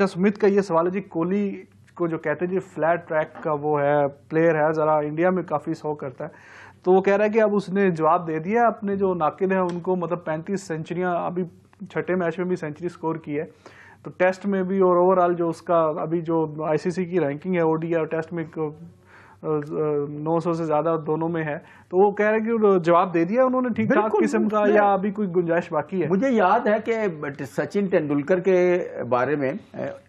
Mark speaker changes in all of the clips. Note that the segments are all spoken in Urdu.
Speaker 1: اچھا، سمت کا یہ سوال ہے جی کوہلی کو جو کہتے ہیں جی فلیٹ ٹریک کا وہ ہے پلیئر ہے، ذرا انڈیا میں کافی سو کرتا ہے۔ تو وہ کہہ رہا ہے کہ اب اس نے جواب دے دیا، اپنے جو ناقد ہیں، ان کو مطلب پینتیس سینچریاں ابھی چھٹے میچ میں بھی سینچری سکور کی ہے۔ تو ٹیسٹ میں بھی اور اوور آل جو اس کا ابھی جو آئی سی سی کی رینکنگ ہے او ڈی اور ٹیسٹ میں نو سو سے زیادہ دونوں میں ہے۔ تو وہ کہہ رہے ہیں کہ جواب دے دیا انہوں نے ٹھیک ٹھاک قسم کا یا ابھی کوئی گنجائش باقی ہے؟
Speaker 2: مجھے یاد ہے کہ سچن تندولکر کے بارے میں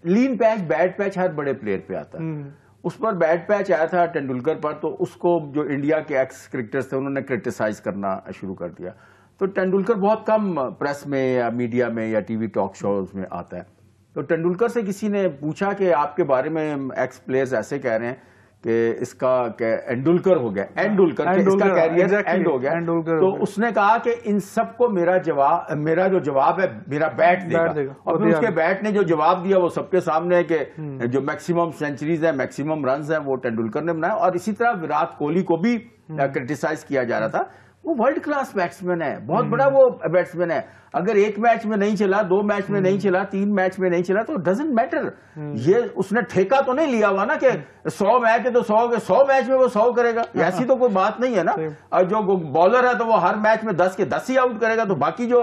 Speaker 2: لین پیچ بیٹ پیچ ہر بڑے پلیئر پہ آتا ہے۔ اس پر بیٹ پیچ آیا تھا ٹینڈولکر پر تو اس کو جو انڈیا کے ایکس کرکٹرز تھے انہوں نے کرٹیسائز کرنا شروع کر دیا۔ تو ٹینڈولکر بہت کم پریس میں یا میڈیا میں یا ٹی وی ٹاک شوز میں آتا ہے۔ تو ٹینڈولکر سے کسی نے پوچھا کہ آپ کے بارے میں ایکس پلیئرز ایسے کہہ رہے ہیں کہ اس کا اینڈولکر ہو گیا اینڈولکر اس کا کیریئر اینڈ ہو گیا۔ تو اس نے کہا کہ ان سب کو میرا جواب میرا جو جواب ہے میرا بیٹ دے گا۔ اور پھر اس کے بیٹ نے جو جواب دیا وہ سب کے سامنے ہے کہ جو میکسیمم سینچریز ہیں میکسیمم رنز ہیں وہ ٹینڈولکر نے بنایا اور اسی طرح وراٹ کوہلی کو بھی کرٹیسائز کیا جا رہا تھا۔ وہ ورلڈ کلاس بیٹسمین ہے۔ بہت بڑا وہ بیٹسمین ہے۔ اگر ایک میچ میں نہیں چلا دو میچ میں نہیں چلا تین میچ میں نہیں چلا تو ڈزنٹ میٹر یہ اس نے ٹھیکہ تو نہیں لیا ہوا نا کہ سو میچ ہے تو سو سو میچ میں وہ سو کرے گا۔ ایسی تو کوئی بات نہیں ہے نا۔ اور جو بالر ہے تو وہ ہر میچ میں دس کے دس ہی آؤٹ کرے گا۔ تو باقی جو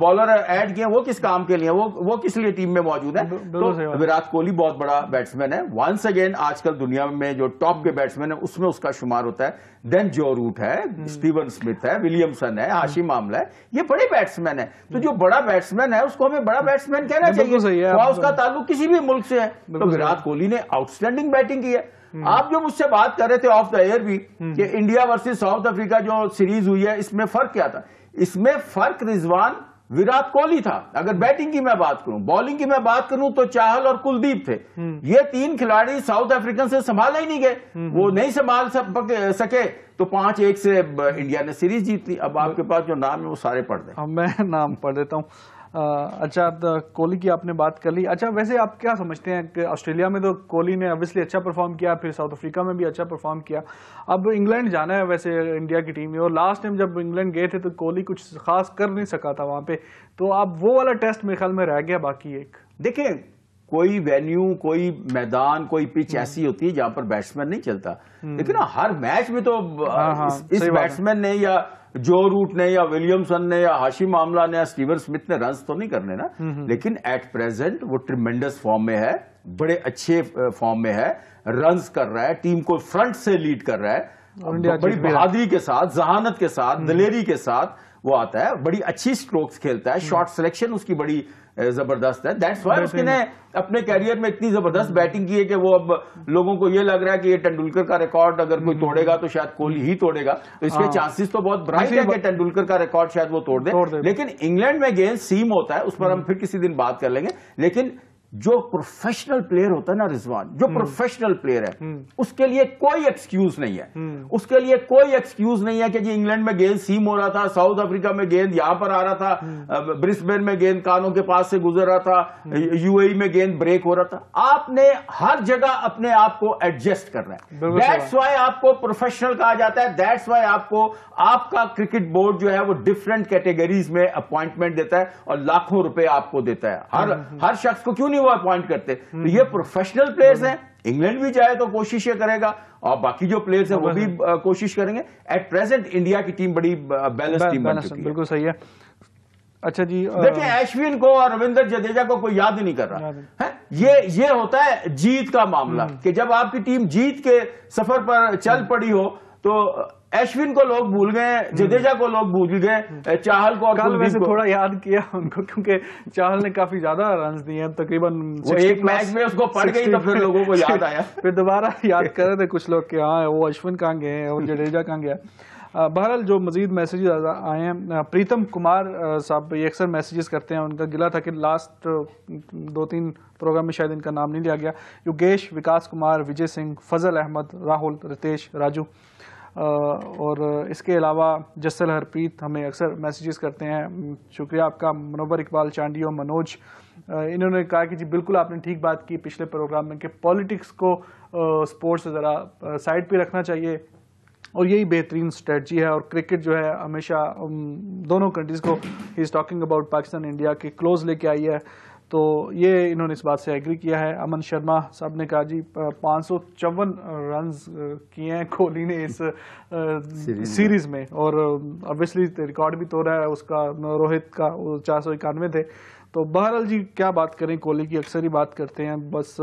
Speaker 2: بالر ایڈ کیے وہ کس کام کے لیے وہ کس لیے ٹیم میں موجود ہے تو وراٹ کوہلی بہت بڑا بیٹسمین ہے۔ ونس اگین آج کل دنیا میں جو ٹاپ کے بیٹسمین ہے اس میں اس کا شمار ہوتا ہے۔ دین جو روٹ ہے اسٹیون سمتھ ہے ولیمسن ہے ہاشی معاملہ ہے یہ بڑے بیٹسمین ہے تو جو بڑا بیٹسمین ہے اس کو ہمیں بڑا بیٹسمین کہنا چاہیے۔ اس کا تعلق کسی بھی ملک سے ہے۔ تو وراٹ کوہلی نے آؤٹ سٹینڈنگ بیٹنگ کی ہے۔ آپ جو مجھ سے بات کر رہے تھے آف دا ایئر بھی کہ انڈیا ورسز ساؤتھ افریقہ جو سیریز ہوئی ہے اس میں فرق کیا تھا؟ اس میں فرق رضوان وراٹ کوہلی تھا۔ اگر بیٹنگ کی میں بات کروں بالنگ کی میں بات کروں تو چاہل اور کلدیپ تھے۔ یہ تین کھلاڑی ساؤتھ افریقن سے سنبھالا ہی نہیں گئے۔ وہ نہیں سنبھال سکے۔ تو پانچ ایک سے انڈیا نے سیریز جیت لی۔ اب آپ کے پاس جو نام ہے وہ سارے پڑھ دیں۔
Speaker 1: میں نام پڑھ دیتا ہوں۔ اچھا کوہلی کی آپ نے بات کر لی۔ اچھا ویسے آپ کیا سمجھتے ہیں کہ آسٹریلیا میں تو کوہلی نے اوبیسلی اچھا پرفارم کیا پھر ساؤتھ افریقہ میں بھی اچھا پرفارم کیا۔ اب انگلینڈ جانا ہے ویسے انڈیا کی ٹیم میں اور لاسٹ ٹائم جب انگلینڈ گئے تھے تو کوہلی کچھ خاص کر نہیں سکا تھا وہاں پہ۔ تو اب وہ والا ٹیسٹ میرے خیال میں رہ گیا باقی ایک۔
Speaker 2: دیکھیں کوئی وینیو کوئی میدان کوئی پچ ایسی ہوتی ہے جہاں پر بیٹسمین نہیں چلتا۔ لیکن ہر میچ میں تو ہاں، ہاں، اس بیٹسمین نے یا جو روٹ نے یا ولیمسن نے یا ہاشی معاملہ نے یا سٹیون سمتھ نے رنز تو نہیں کرنے نا لیکن ایٹ پریزنٹ وہ ٹریمنڈس فارم میں ہے بڑے اچھے فارم میں ہے رنز کر رہا ہے ٹیم کو فرنٹ سے لیڈ کر رہا ہے۔ بڑی بہادری کے ساتھ ذہانت کے ساتھ دلیری کے ساتھ وہ آتا ہے بڑی اچھی سٹروکس کھیلتا ہے شارٹ سلیکشن اس کی بڑی زبردست ہے. دیٹس وائی اس نے اپنے کیریئر میں اتنی زبردست بیٹنگ کی ہے کہ وہ اب لوگوں کو یہ لگ رہا ہے کہ یہ ٹنڈولکر کا ریکارڈ اگر کوئی توڑے گا تو شاید کوہلی ہی توڑے گا. اس کے چانسز ہاں۔ تو بہت برائٹ ہے کہ ٹنڈولکر کا ریکارڈ شاید وہ توڑ دے. لیکن انگلینڈ میں گیند سیم ہوتا ہے اس پر ہم پھر کسی دن بات کر لیں گے. لیکن جو پروفیشنل پلیئر ہوتا ہے نا رضوان جو پروفیشنل پلیئر ہے اس کے لیے کوئی ایکسکیوز نہیں ہے۔ اس کے لیے کوئی ایکسکیوز نہیں ہے کہ جی انگلینڈ میں گیند سیم ہو رہا تھا ساؤتھ افریقہ میں گیند یہاں پر آ رہا تھا برسبین میں گیند کانوں کے پاس سے گزر رہا تھا یو اے میں گیند بریک ہو رہا تھا۔ آپ نے ہر جگہ اپنے آپ کو ایڈجسٹ کر رہا ہے دیٹس وائی آپ کو پروفیشنل کہا جاتا ہے دیٹس وائی آپ کو آپ کا کرکٹ بورڈ جو ہے وہ ڈفرنٹ کیٹیگریز میں اپوائنٹمنٹ دیتا ہے اور لاکھوں روپے آپ کو دیتا ہے۔ ہر شخص کو کیوں نہیں وہ اپوائنٹ کرتے. تو یہ پروفیشنل پلیئرز ہیں انگلینڈ بھی جائے تو کوشش یہ کرے گا اور باقی جو پلیئرز ہیں وہ بھی کوشش کریں گے. ایٹ پریزنٹ انڈیا کی ٹیم بڑی بیلنس ٹیم بن چکی ہے۔
Speaker 1: بالکل صحیح ہے۔ اچھا جی
Speaker 2: دیکھیں ایشوین کو اور رویندر جدیجا کو کوئی یاد ہی نہیں کر رہا۔ یہ ہوتا ہے جیت کا معاملہ کہ جب آپ کی ٹیم جیت کے سفر پر چل پڑی ہو تو ایشوین کو لوگ بھول گئے جدیجا کو لوگ بھول گئے چاہل کو
Speaker 1: کل ویسے تھوڑا یاد کیا ان کو کیونکہ چاہل نے کافی زیادہ رنز دیے ہیں تقریباً
Speaker 2: ایک میچ میں اس کو پڑ گئی تو پھر لوگوں کو یاد آیا۔
Speaker 1: پھر دوبارہ یاد کر رہے تھے کچھ لوگ کہ ہاں وہ اشون کہاں گئے ہیں اور جڈیجا کہاں گیا۔ بہرحال جو مزید میسیجز آئے ہیں پریتم کمار صاحب یہ اکثر میسیجز کرتے ہیں ان کا گلا تھا کہ لاسٹ دو تین پروگرام میں شاید ان کا نام نہیں لیا گیا۔ یوگیش وکاس کمار وجے سنگھ فضل احمد راہل رتیش راجو۔ اور اس کے علاوہ جسل ہرپریت ہمیں اکثر میسیجز کرتے ہیں۔ شکریہ آپ کا۔ منور اقبال چانڈی اور منوج۔ انہوں نے کہا کہ جی بالکل آپ نے ٹھیک بات کی پچھلے پروگرام میں کہ پولیٹکس کو سپورٹس ذرا سائڈ پہ رکھنا چاہیے۔ اور یہی بہترین اسٹریٹجی ہے۔ اور کرکٹ جو ہے، ہمیشہ دونوں کنٹریز کو ہی is talking about Pakistan India کے کلوز لے کے آئی ہے۔ تو یہ انہوں نے اس بات سے ایگری کیا ہے۔ امن شرما صاحب نے کہا جی پانچ سو چون رنز کیے ہیں کوہلی نے اس سیریز میں۔ اور obviously ریکارڈ بھی تو رہا ہے اس کا روہت کا چار سو اکانوے تھے۔ تو بہرحال جی کیا بات کریں کوہلی کی اکثر ہی بات کرتے ہیں۔ بس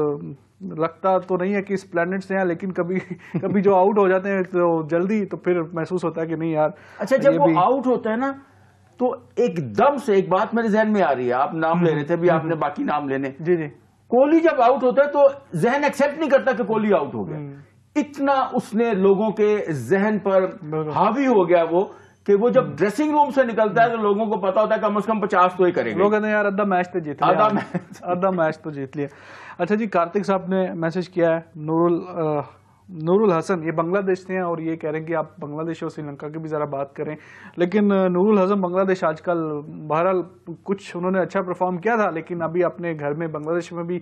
Speaker 1: لگتا تو نہیں ہے کہ اس پلانٹ سے ہیں لیکن کبھی کبھی جو آؤٹ ہو جاتے ہیں تو جلدی تو پھر محسوس ہوتا ہے کہ نہیں یار
Speaker 2: اچھا جب وہ آؤٹ ہوتا ہے نا تو ایک دم سے ایک بات میرے ذہن میں آ رہی ہے۔ آپ نام لے رہے تھے بھی آپ نے باقی نام لینے۔
Speaker 1: جی جی۔
Speaker 2: کوہلی جب آؤٹ ہوتا ہے تو ذہن ایکسپٹ نہیں کرتا کہ کوہلی آؤٹ ہو گیا۔ اتنا اس نے لوگوں کے ذہن پر۔ حاوی ہو گیا وہ کہ وہ جب ڈریسنگ روم سے نکلتا ہے تو لوگوں کو پتا ہوتا ہے کم از کم پچاس تو ہی کریں گے۔
Speaker 1: لوگ کہتے ہیں یار ادھا میچ تو جیت لیا۔ آدھا میچ۔ تو جیت لیا۔ اچھا جی کارتک صاحب نے میسج کیا ہے نور ال نور الحسن یہ بنگلہ دیش سے ہیں اور یہ کہہ رہے ہیں کہ آپ بنگلہ دیش اور سری لنکا کی بھی ذرا بات کریں۔ لیکن نور الحسن بنگلہ دیش آج کل بہرحال کچھ انہوں نے اچھا پرفارم کیا تھا، لیکن ابھی اپنے گھر میں بنگلہ دیش میں بھی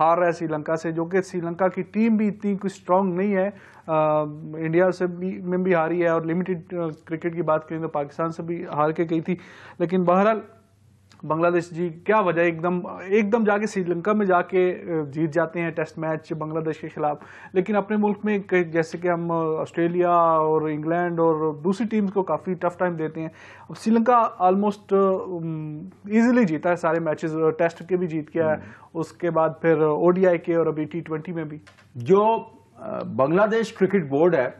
Speaker 1: ہار رہا ہے سری لنکا سے، جو کہ سری لنکا کی ٹیم بھی اتنی کوئی اسٹرانگ نہیں ہے۔ انڈیا سے بھی میں بھی ہاری ہے اور لمیٹڈ کرکٹ کی بات کریں تو پاکستان سے بھی ہار کے گئی تھی۔ لیکن بہرحال بنگلہ دیش جی کیا وجہ ایک دم ایک دم جا کے سری لنکا میں جا کے جیت جاتے ہیں ٹیسٹ میچ بنگلہ دیش کے خلاف۔ لیکن اپنے ملک میں جیسے کہ ہم آسٹریلیا اور انگلینڈ اور دوسری ٹیمز کو کافی ٹف ٹائم دیتے ہیں۔ اب سری لنکا آلموسٹ ایزیلی جیتا ہے سارے میچز۔ ٹیسٹ کے بھی جیت گیا ہے۔ اس کے بعد پھر او ڈی آئی کے اور ابھی ٹی ٹوینٹی میں بھی۔
Speaker 2: جو بنگلہ دیش کرکٹ بورڈ ہے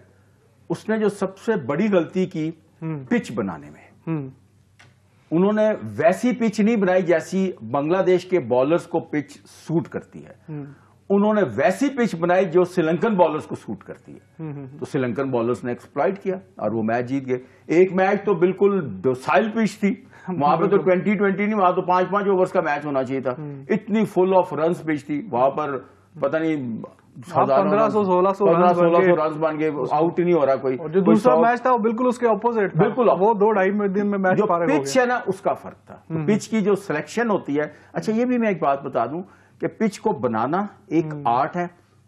Speaker 2: اس نے جو سب سے بڑی غلطی کی پچ بنانے میں۔ انہوں نے ویسی پچ نہیں بنائی جیسی بنگلہ دیش کے بالرز کو پچ سوٹ کرتی ہے۔ انہوں نے ویسی پچ بنائی جو سری لنکن بالرز کو سوٹ کرتی ہے۔ تو سری لنکن بالرز نے ایکسپلائٹ کیا اور وہ میچ جیت گئے۔ ایک میچ تو بالکل ڈوسائل پچ تھی۔ وہاں پہ تو ٹوینٹی ٹوینٹی نہیں وہاں تو پانچ پانچ اوورز کا میچ ہونا چاہیے تھا۔ اتنی فل آف رنز پچ تھی۔ وہاں پر پتہ نہیں
Speaker 1: ہاں، 1500 1600
Speaker 2: پندرہ
Speaker 1: بن
Speaker 2: سولہ
Speaker 1: گئے۔
Speaker 2: سو رنز بن گئے آؤٹ ہی نہیں ہو رہا کوئی۔
Speaker 1: جو دوسرا
Speaker 2: سو-
Speaker 1: میچ تھا وہ بالکل اس کے اپوزٹ
Speaker 2: بالکل
Speaker 1: وہ دو ڈھائی دن میں میچ
Speaker 2: جو پچ ہے نا اس کا فرق تھا۔ پچ کی جو سلیکشن ہوتی ہے اچھا یہ بھی میں ایک بات بتا دوں کہ پچ کو بنانا ایک آرٹ ہے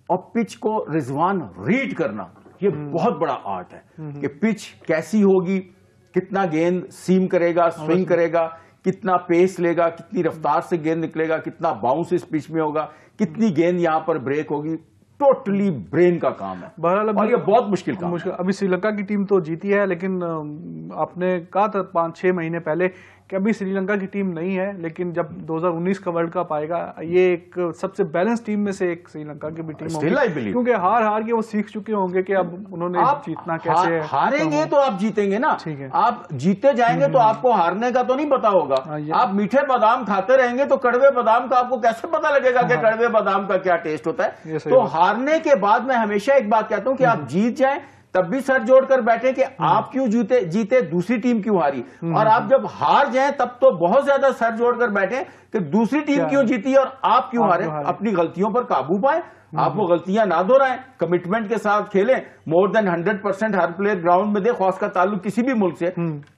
Speaker 2: اور پچ کو رضوان ریڈ کرنا یہ بہت بڑا آرٹ ہے۔ کہ پچ کیسی ہوگی کتنا گیند سیم کرے گا سوئنگ کرے گا کتنا پیس لے گا کتنی رفتار سے گیند نکلے گا کتنا باؤنس اس پچ میں ہوگا کتنی گیند یہاں پر بریک ہوگی۔ ٹوٹلی برین کا کام ہے۔
Speaker 1: بہرحال
Speaker 2: اور یہ بہت مشکل کام ہے۔
Speaker 1: مشکل ابھی سری لنکا کی ٹیم تو جیتی ہے لیکن آپ نے کہا تھا پانچ چھ مہینے پہلے کہ ابھی سری لنکا کی ٹیم نہیں ہے لیکن جب دو ہزار انیس کا ورلڈ کپ آئے گا یہ ایک سب سے بیلنس ٹیم میں سے ایک سری لنکا کی بھی ٹیم ہوگی. کیونکہ ہار ہار کے وہ سیکھ چکے ہوں گے کہ اب انہوں نے جیتنا کیسے ہے۔
Speaker 2: ہا- ہاریں گے تو آپ جیتیں گے نا۔ آپ جیتے جائیں گے تو آپ کو ہارنے کا تو نہیں پتا ہوگا۔
Speaker 1: ہاں،
Speaker 2: آپ میٹھے بادام کھاتے رہیں گے تو کڑوے بادام کا آپ کو کیسے پتا لگے گا کہ کڑوے بادام کا کیا ٹیسٹ ہوتا ہے؟ تو۔ ہارنے کے بعد میں ہمیشہ ایک بات کہتا ہوں کہ آپ جیت جائیں۔ تب بھی سر جوڑ کر بیٹھے کہ آپ کیوں جیتے جیتے دوسری ٹیم کیوں ہاری؟ اور آپ جب ہار جائیں تب تو بہت زیادہ سر جوڑ کر بیٹھے کہ دوسری ٹیم کیوں جیتی اور آپ کیوں ہارے؟ اپنی غلطیوں پر قابو پائیں آپ وہ غلطیاں نہ دہرائیں کمٹمنٹ کے ساتھ کھیلیں مور دین ہنڈریڈ پرسینٹ ہر پلیئر گراؤنڈ میں دے خواص کا تعلق کسی بھی ملک سے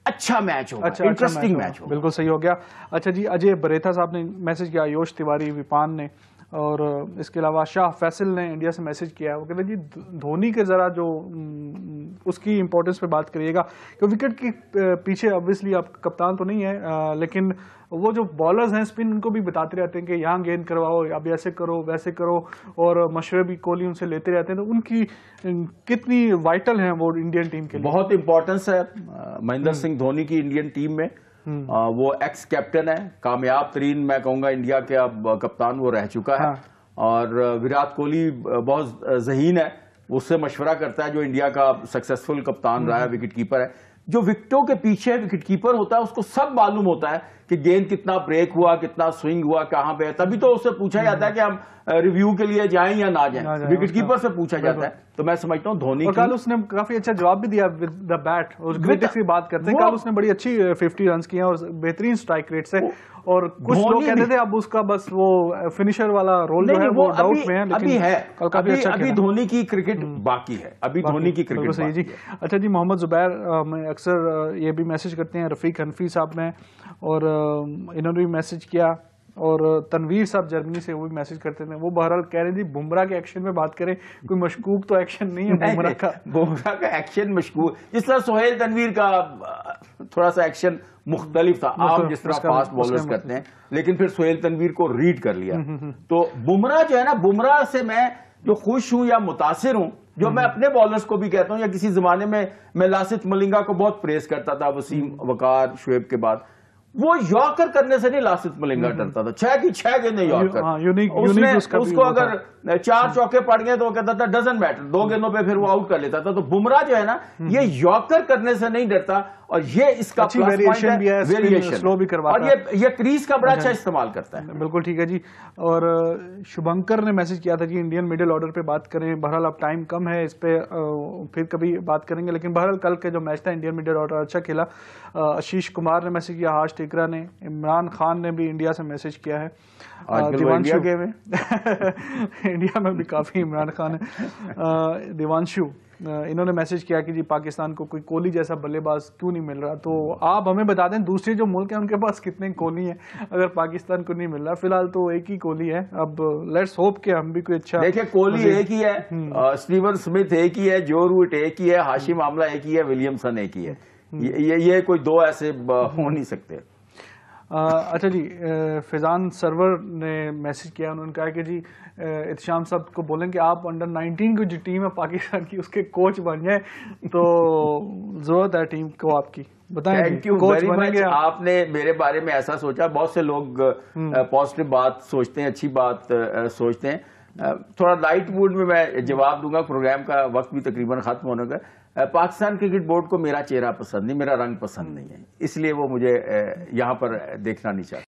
Speaker 2: اچھا میچ ہو
Speaker 1: اچھا
Speaker 2: انٹرسٹنگ۔ میچ ہو
Speaker 1: بالکل صحیح ہو گیا۔ اچھا جی اجے بریتھا صاحب نے میسج کیا یوش تیواری وپان نے۔ اور اس کے علاوہ شاہ فیصل نے انڈیا سے میسج کیا ہے وہ کہتے ہیں جی دھونی کے ذرا جو اس کی امپورٹنس پہ بات کریے گا کہ وکٹ کی پیچھے obviously آپ کپتان تو نہیں ہے لیکن وہ جو بالرز ہیں اسپن ان کو بھی بتاتے رہتے ہیں کہ یہاں گیند کرواؤ اب ایسے کرو ویسے کرو اور مشورے بھی کوہلی ان سے لیتے رہتے ہیں تو ان کی کتنی وائٹل ہیں وہ انڈین ٹیم کے لیے؟
Speaker 2: بہت امپورٹنس ہے مہندر سنگھ دھونی کی انڈین ٹیم میں وہ ایکس کیپٹن ہے کامیاب ترین میں کہوں گا انڈیا کے اب کپتان وہ رہ چکا ہے۔
Speaker 1: ہاں۔
Speaker 2: اور وراٹ کوہلی بہت ذہین ہے اس سے مشورہ کرتا ہے جو انڈیا کا سکسیسفل کپتان رہا ہے وکٹ کیپر ہے۔ جو وکٹوں کے پیچھے وکٹ کیپر ہوتا ہے اس کو سب معلوم ہوتا ہے کہ گیند کتنا بریک ہوا کتنا سوئنگ ہوا کہاں پہ ہے؟ تبھی تو اس سے پوچھا جاتا ہے کہ ہم ریویو کے لیے جائیں یا نہ جائیں۔ وکٹ کیپر سے پوچھا جاتا ہے۔ تو میں سمجھتا ہوں دھونی کی
Speaker 1: کل اس نے کافی اچھا جواب بھی دیا ود دا بیٹ اور کرٹکس کی بات کرتے ہیں۔ کل اس نے بڑی اچھی ففٹی رنز کیے ہیں اور بہترین سٹرائک ریٹ سے۔ اور کچھ لوگ کہتے تھے اب اس کا بس وہ فنیشر والا رول جو ہے وہ ڈاؤٹ میں ہے
Speaker 2: ابھی ہے۔
Speaker 1: کل کافی
Speaker 2: ابھی
Speaker 1: اچھا
Speaker 2: ابھی دھونی کی کرکٹ باقی ہے۔ ابھی دھونی کی کرکٹ
Speaker 1: جی۔
Speaker 2: باقی ہے۔
Speaker 1: اچھا جی محمد زبیر میں اکثر یہ بھی میسج کرتے ہیں رفیق حنفی صاحب نے۔ اور انہوں نے بھی میسج کیا اور تنویر صاحب جرمنی سے وہ بھی میسج کرتے تھے۔ وہ بہرحال کہہ رہے جی بمراہ کے ایکشن میں بات کریں کوئی مشکوک تو ایکشن نہیں ہے بمراہ کا۔
Speaker 2: بمراہ کا ایکشن مشکور جس طرح سہیل تنویر کا تھوڑا سا ایکشن مختلف تھا۔ آپ جس طرح فاسٹ بالرز کرتے ہیں لیکن پھر سہیل تنویر کو ریڈ کر لیا۔ تو بمراہ جو ہے نا بمراہ سے میں جو خوش ہوں یا متاثر ہوں جو میں اپنے بالرز کو بھی کہتا ہوں یا کسی زمانے میں میں لاسط ملنگا کو بہت پریس کرتا تھا وسیم وقار شعیب کے بعد۔ وہ یارکر کرنے سے نہیں لاسط ملنگا ڈرتا تھا چھ کی چھ گیندیں یارکر
Speaker 1: ہاں،
Speaker 2: اس کو۔ اگر چار چوکے پڑ گئے تو وہ کہتا تھا ڈزن میٹر دو گیندوں پہ پھر وہ آؤٹ کر لیتا تھا۔ تو بمراہ جو ہے نا یہ یارکر کرنے سے نہیں ڈرتا اور یہ اس کا
Speaker 1: اچھی variation بھی ہے, slow بھی کرواتا
Speaker 2: اور یہ کریز کا بڑا اچھا استعمال کرتا ہے۔
Speaker 1: بالکل ٹھیک ہے جی۔ اور شبھنکر نے میسج کیا تھا جی انڈین مڈل آرڈر پہ بات کریں۔ بہرحال اب ٹائم کم ہے اس پہ پھر کبھی بات کریں گے۔ لیکن بہرحال کل کے جو میچ تھا انڈین مڈل آرڈر اچھا کھیلا۔ آشیش کمار نے میسج کیا ہاش ٹیکرا نے عمران خان نے بھی انڈیا سے میسج کیا ہے۔ دیوانشو گئے میں انڈیا میں بھی کافی عمران خان ہے دیوانشو انہوں نے میسج کیا کہ جی پاکستان کو کوئی کوہلی جیسا بلے باز کیوں نہیں مل رہا؟ تو آپ ہمیں بتا دیں دوسرے جو ملک ہیں ان کے پاس کتنے کوہلی ہیں؟ اگر پاکستان کو نہیں مل رہا فی الحال تو ایک ہی کوہلی ہے۔ اب لیٹس ہوپ کہ ہم بھی کوئی اچھا
Speaker 2: دیکھیں کوہلی ایک ہی ہے۔ اسٹیون سمتھ ایک ہی ہے جو روٹ ایک ہی ہے ہاشم عاملہ ایک ہی ہے ولیمسن ایک ہی ہے۔ یہ کوئی دو ایسے ہو نہیں سکتے۔
Speaker 1: اچھا جی فیضان سرور نے میسج کیا انہوں نے کہا کہ جی اتشام صاحب کو بولیں کہ آپ انڈر نائنٹین کی جو ٹیم ہے پاکستان کی اس کے کوچ بن جائیں۔ تو ضرورت ہے ٹیم کو آپ کی۔ بتائیں گے آپ؟
Speaker 2: نے میرے بارے میں ایسا سوچا بہت سے لوگ پازیٹو بات سوچتے ہیں اچھی بات سوچتے ہیں۔ تھوڑا لائٹ موڈ میں میں جواب دوں گا پروگرام کا وقت بھی تقریباً ختم ہونے کا۔ پاکستان کرکٹ بورڈ کو میرا چہرہ پسند نہیں، میرا رنگ پسند نہیں ہے، اس لیے وہ مجھے یہاں پر دیکھنا نہیں چاہتا۔